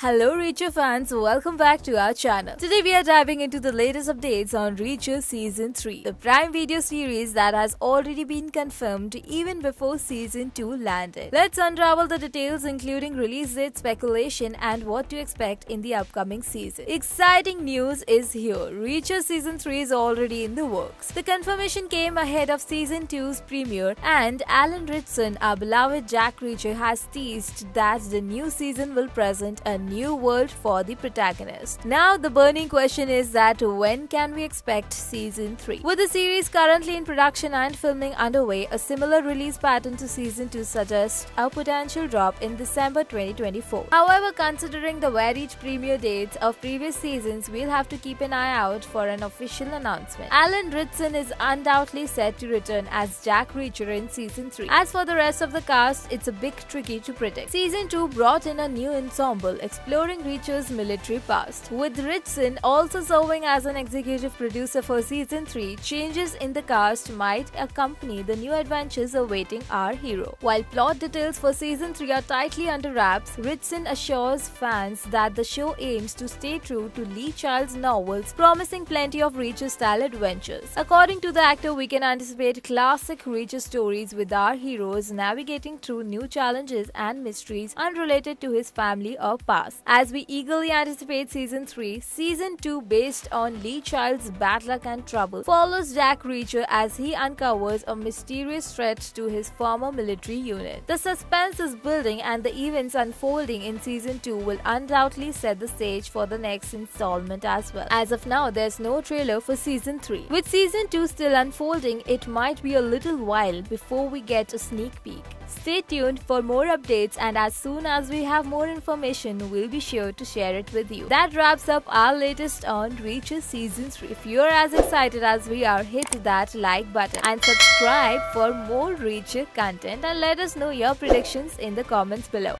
Hello Reacher fans, welcome back to our channel. Today we are diving into the latest updates on Reacher Season 3, the Prime Video series that has already been confirmed even before Season 2 landed. Let's unravel the details including release date speculation and what to expect in the upcoming season. Exciting news is here, Reacher Season 3 is already in the works. The confirmation came ahead of Season 2's premiere and Alan Ritchson, our beloved Jack Reacher has teased that the new season will present a new world for the protagonist. Now the burning question is that when can we expect season 3? With the series currently in production and filming underway, a similar release pattern to season 2 suggests a potential drop in December 2024. However, considering the varied premiere dates of previous seasons, we'll have to keep an eye out for an official announcement. Alan Ritchson is undoubtedly set to return as Jack Reacher in season 3. As for the rest of the cast, it's a bit tricky to predict. Season 2 brought in a new ensemble, exploring Reacher's military past. With Ritchson also serving as an executive producer for season 3, changes in the cast might accompany the new adventures awaiting our hero. While plot details for season 3 are tightly under wraps, Ritchson assures fans that the show aims to stay true to Lee Child's novels, promising plenty of Reacher-style adventures. According to the actor, we can anticipate classic Reacher stories with our heroes navigating through new challenges and mysteries unrelated to his family or past. As we eagerly anticipate season 3, season 2 based on Lee Child's bad luck and trouble follows Jack Reacher as he uncovers a mysterious threat to his former military unit. The suspense is building and the events unfolding in season 2 will undoubtedly set the stage for the next installment as well. As of now, there's no trailer for season 3. With season 2 still unfolding, it might be a little while before we get a sneak peek. Stay tuned for more updates and as soon as we have more information, we'll be sure to share it with you. That wraps up our latest on Reacher Season 3. If you're as excited as we are, hit that like button and subscribe for more Reacher content and let us know your predictions in the comments below.